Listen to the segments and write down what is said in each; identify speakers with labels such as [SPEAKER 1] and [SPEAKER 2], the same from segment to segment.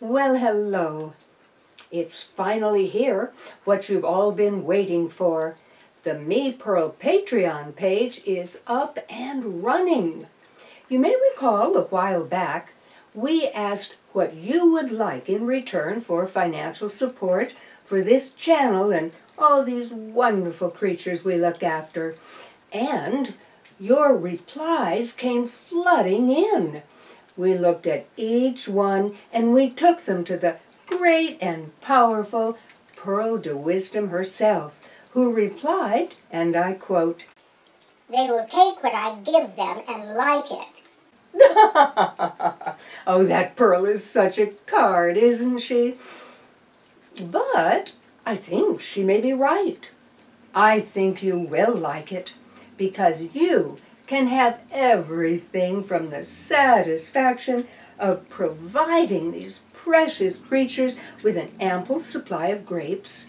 [SPEAKER 1] Well, hello. It's finally here, what you've all been waiting for. The Me Pearl Patreon page is up and running. You may recall a while back, we asked what you would like in return for financial support for this channel and all these wonderful creatures we look after. And your replies came flooding in. We looked at each one and we took them to the great and powerful Pearl de Wisdom herself, who replied, and I quote,
[SPEAKER 2] They will take what I give them and like it.
[SPEAKER 1] oh, that Pearl is such a card, isn't she? But I think she may be right. I think you will like it because you can have everything from the satisfaction of providing these precious creatures with an ample supply of grapes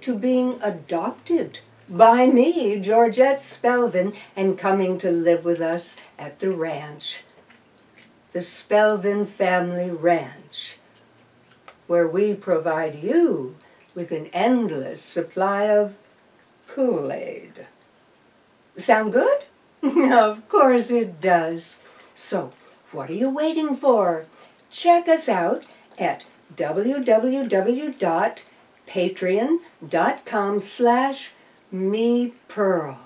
[SPEAKER 1] to being adopted by me, Georgette Spelvin, and coming to live with us at the ranch. The Spelvin Family Ranch, where we provide you with an endless supply of Kool-Aid. Sound good? of course it does. So, what are you waiting for? Check us out at www.patreon.com slash mepearl.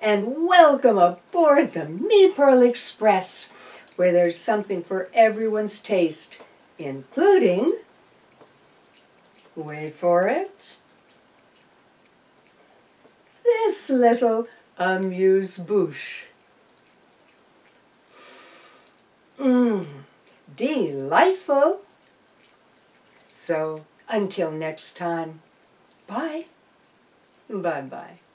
[SPEAKER 1] And welcome aboard the Me Pearl Express, where there's something for everyone's taste, including, wait for it, this little amuse-bouche. Mmm, delightful. So, until next time, bye. Bye-bye.